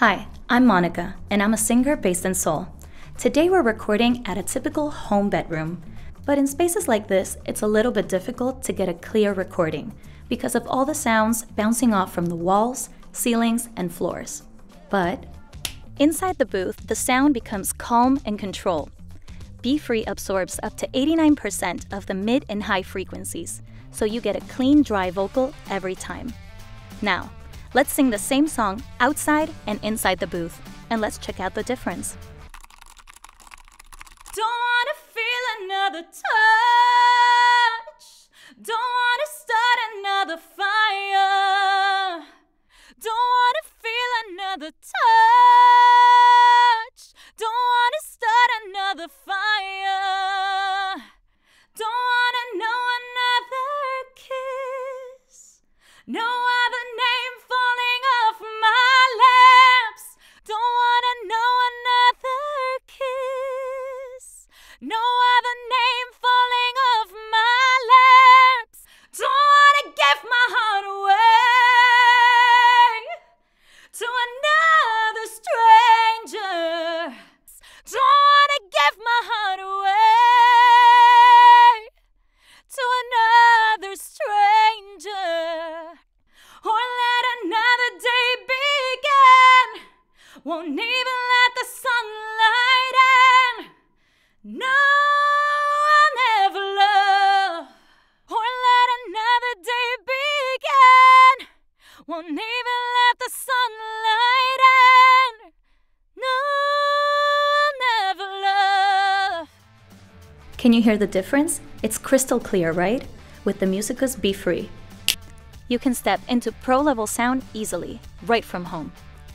Hi, I'm Monica, and I'm a singer based in Seoul. Today we're recording at a typical home bedroom. But in spaces like this, it's a little bit difficult to get a clear recording because of all the sounds bouncing off from the walls, ceilings, and floors. But inside the booth, the sound becomes calm and controlled. B-Free absorbs up to 89% of the mid and high frequencies, so you get a clean, dry vocal every time. Now, let's sing the same song outside and inside the booth, and let's check out the difference. Don't wanna feel another touch. Don't wanna start another fire. Don't wanna feel another touch. Don't wanna start another fire. Don't wanna know another kiss. No Won't even let the sunlight in. No, I'll never love. Or let another day begin. Won't even let the sunlight in. No, I'll never love. Can you hear the difference? It's crystal clear, right? With the Musicus B-Free. You can step into pro level sound easily, right from home.